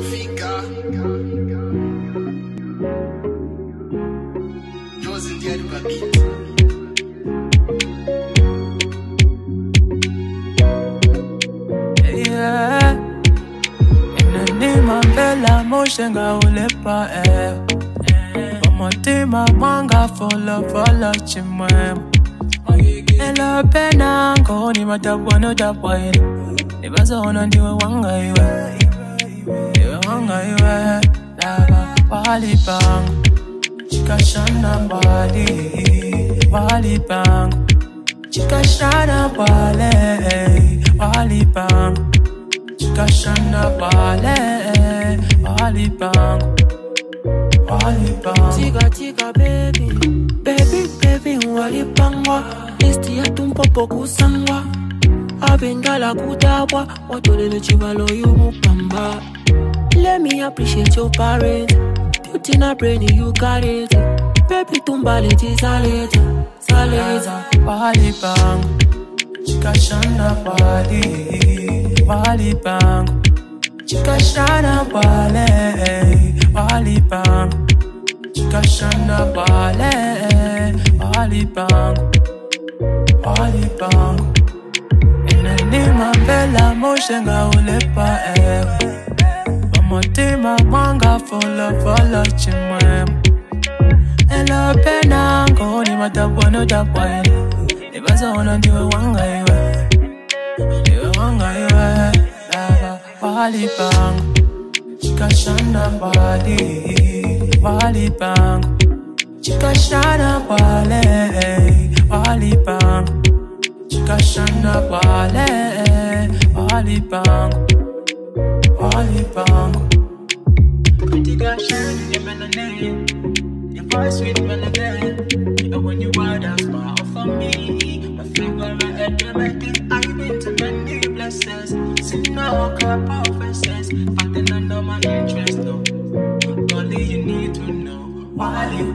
Africa. Josie Ndiaye Babit. Yeah. Inanima ulepa eh. Umutima mwanga follow follow chimwema Elo pena ngoni matabwano tabwaini Nibazono ndiwe wanga iwe Wali pangu Chikashana bali Wali pangu Chikashana bale Wali pangu Chikashana bale Wali pangu Wali pangu Tika tika baby Baby baby walipangwa. Listi ya tumpopo kusangwa Abendala kudabwa Watolele chivalo yumupamba Let me appreciate your parents Beauty na brain you got it. Baby tumbaleti saleta Saleta Wali pangu Chikashana bali Wali pangu Chikashana bale Wali pangu Chikashana bale Wali pangu Wali pangu Inanima mbela mushenga ulepa eh Umutima mwanga follow follow chimwema Elo pena ngoni matabwano tabwaini Nibazono ndiwe wanga iwe Ndiwe wanga iwe Lava wali pangu Chikashana bali Wali pangu Chikashana bale Wali pangu Chikashana bale Wali pangu Wali pangu Pretty girl shining your melanin Your voice sweet melody. And when you are that smile for me. My my head, my I've been to many places See no cup of faces Fighting under my interest, no Only you need to know why